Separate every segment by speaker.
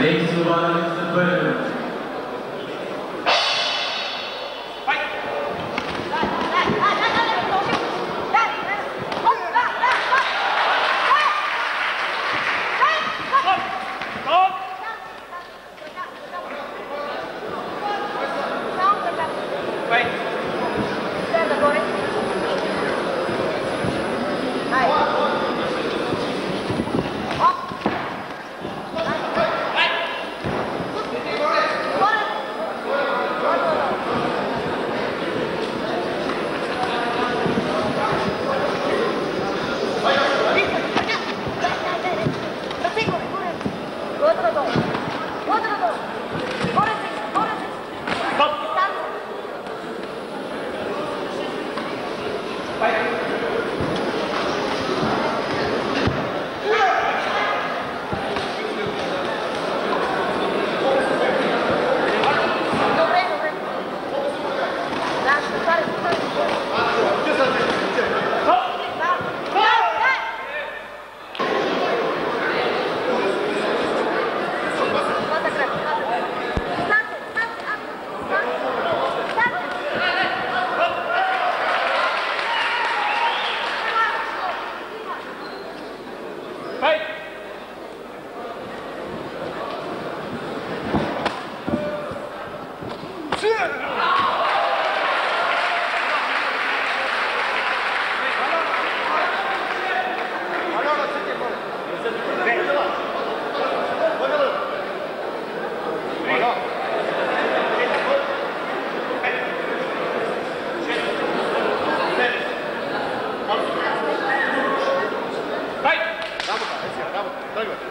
Speaker 1: Thanks
Speaker 2: to Alex Zapero. Поехали.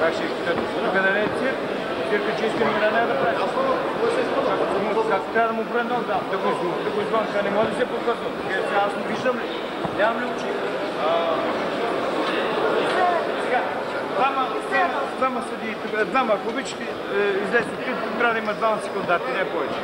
Speaker 2: Как ще тук да не е цирк? Цирка, че искаме да не да прави. Как трябва да му броя ног, да, да го, извънка, не може да се показва. Аз не виждам ли? Нямам ли очи? Двама, двама, тук, двама, ако обичате, е, излезте трябва да има двама секунданти, не повече.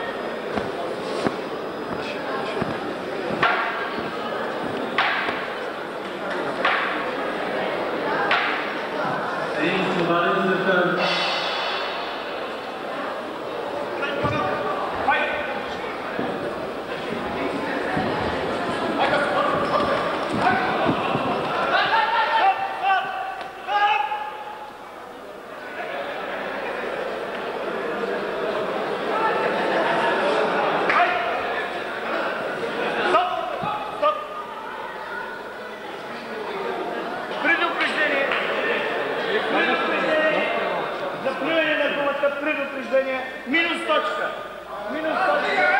Speaker 2: Minus toczka. Minus toczka.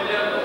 Speaker 2: миллиардов.